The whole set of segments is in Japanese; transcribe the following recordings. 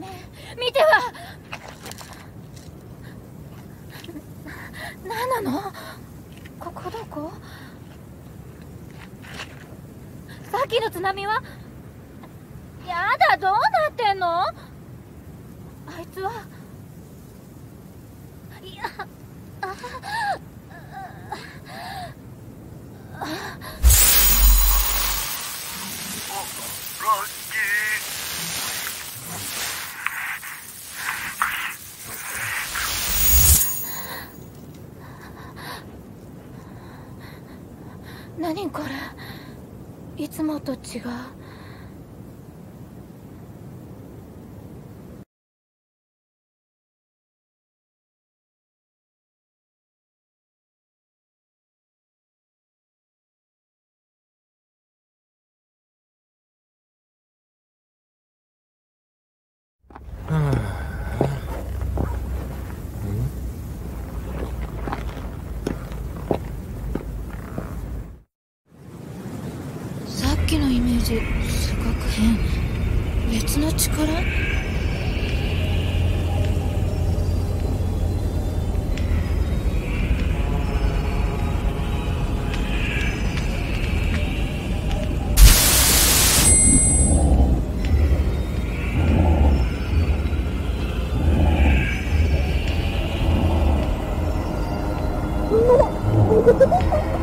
め見ては。何なの？ここどこ？さっきの津波は？やだどうなってんの？あいつは？いや。あああ。何これ？いつもと違うさっきのイメージすごく変別の力「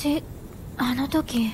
私あの時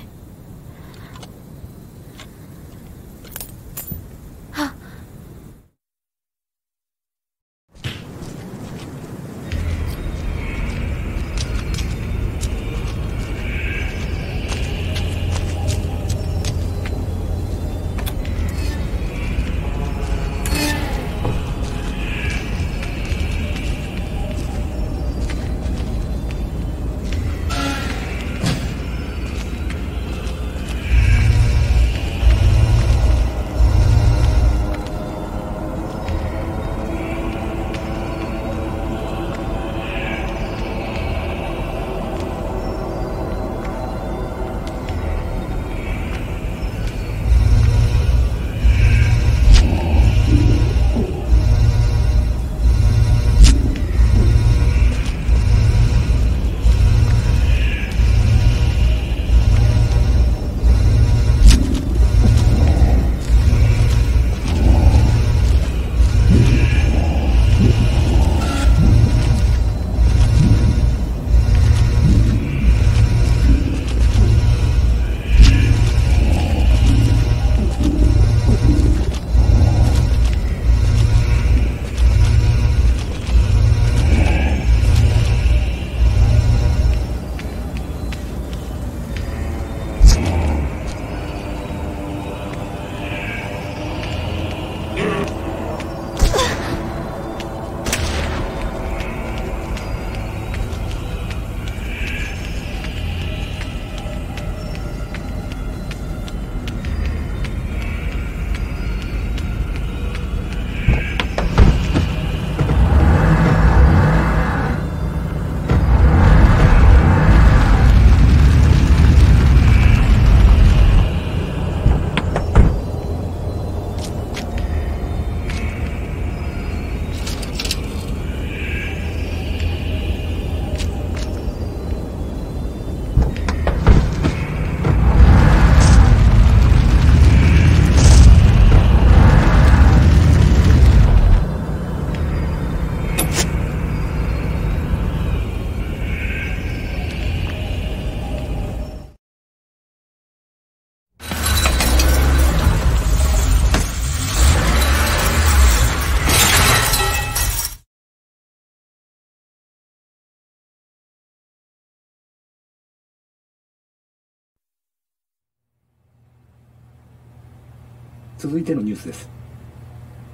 続いてのニュースです。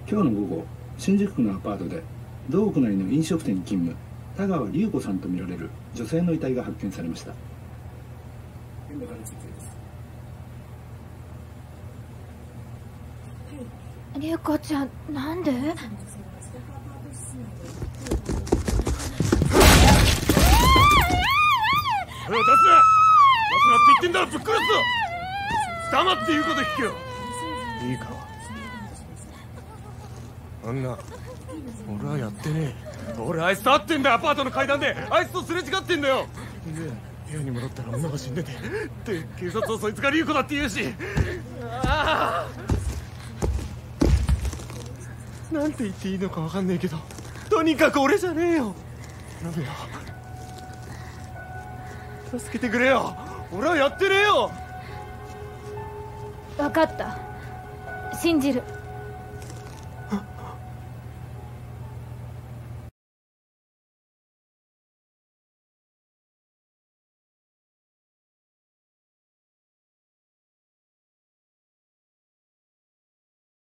今日の午後新宿区のアパートで同区内の飲食店に勤務田川隆子さんとみられる女性の遺体が発見されました。現場からついてです。リュウコちゃんなんで？出すな出すなって言ってんだろぶっ殺すぞ！黙って言うこと聞けよいいか。あんな俺はやってねえ。俺あいつと会ってんだよアパートの階段で。あいつとすれ違ってんだよ。で部屋に戻ったら女が死んでて。で警察はそいつがリュウコだって言うし。ああなんて言っていいのか分かんねえけど。とにかく俺じゃねえよ。頼むよ。助けてくれよ。俺はやってねえよ。分かった信じる。